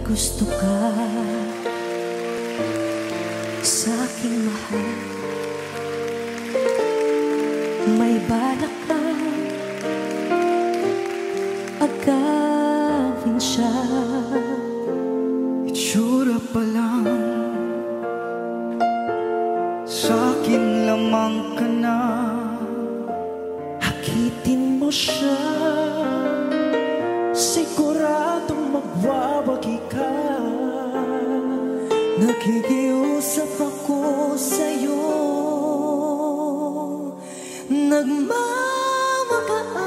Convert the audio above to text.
may gusto ka sa aking mahal. May balak ka agawin siya. Itsura pa lang. Sa akin lamang ka na. Hakitin mo siya Nakikiusap ako sa'yo. Nagmamakaal